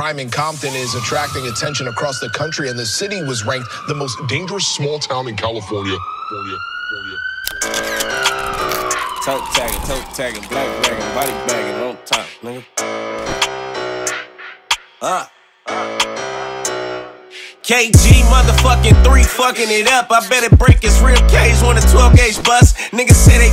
Crime in Compton is attracting attention across the country, and the city was ranked the most dangerous small town in California. Toe tagging, toe tagging, black bagging, body bagging on top, nigga. Uh. KG motherfucking three fucking it up. I better break his rib cage when a 12 gauge bust. Niggas say they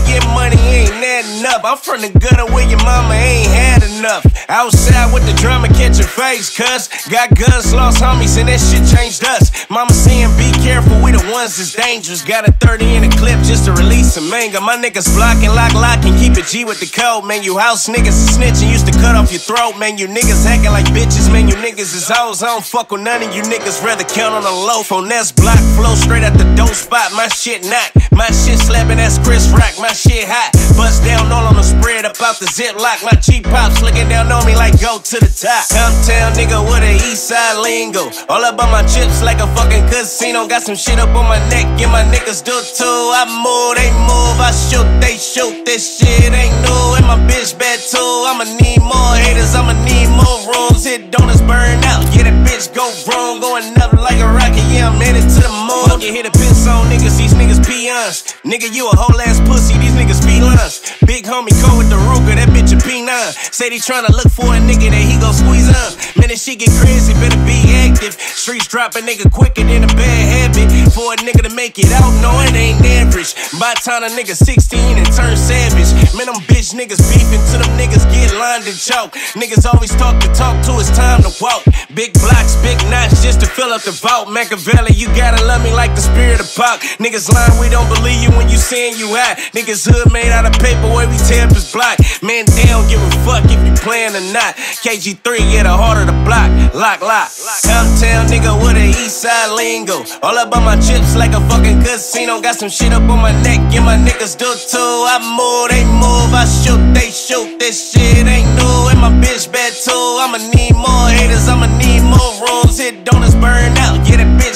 adding up. I'm from the gutter where your mama ain't had enough. Outside with the drama, catch your face, cuz. Got guns, lost homies, and that shit changed us. Mama saying, be careful, we the ones that's dangerous. Got a 30 in a clip just to release some anger. My niggas blocking, lock, lock, and keep it G with the code. Man, you house niggas snitching, used to cut off your throat. Man, you niggas acting like bitches. Man, you niggas is hoes. I don't fuck with none of you niggas. Rather count on a loaf on that's block. Flow straight at the dope spot. My shit knock. My shit slapping, that's Chris Rock. My shit hot. Bust down all on the spread about the ziplock. My cheap pops looking down on me like go to the top. Comptown nigga with a east side lingo. All about my chips like a fucking casino. Got some shit up on my neck, and my niggas do too. I move, they move. I shoot, they shoot. This shit ain't new. And my bitch bad too. I'ma need more haters. I'ma need more rooms. Hit donuts burn out. Yeah, that bitch go wrong. Going up like a rocket. Yeah, I'm headed to the moon. Fuck, You hit piss on niggas. These niggas peons. Nigga, you a whole ass pussy. These niggas felines. Big homie Cole with the Ruger. That bitch a P9. Say they tryna look for a nigga that he gon' squeeze on. Man, if she get crazy, better be active. Streets drop a nigga quicker than a bad habit. For a nigga to make it out, no, it ain't average. By time a nigga 16 and turn savage. Man, them bitch niggas beefing till them niggas get lined and choke. Niggas always talk to talk to, it's time to walk. Big blocks, big knots just to fill up the vault. Machiavelli, you gotta love me like the spirit of Pac. Niggas lying, we don't believe you when you saying you hot. Niggas hood made out of paper, where we tear up his block. Man, they don't give a fuck if you playin' or not. KG3, yeah, the heart of the block. Lock, lock. Comptown nigga with a east side lingo. All up on my chips like a fucking casino. Got some shit up on my neck, and my niggas do too. I move, they move. I shoot, they shoot. This shit ain't new, and my bitch bad too. I'ma need more haters, I'ma need more rooms. Hit donuts burn out, get it.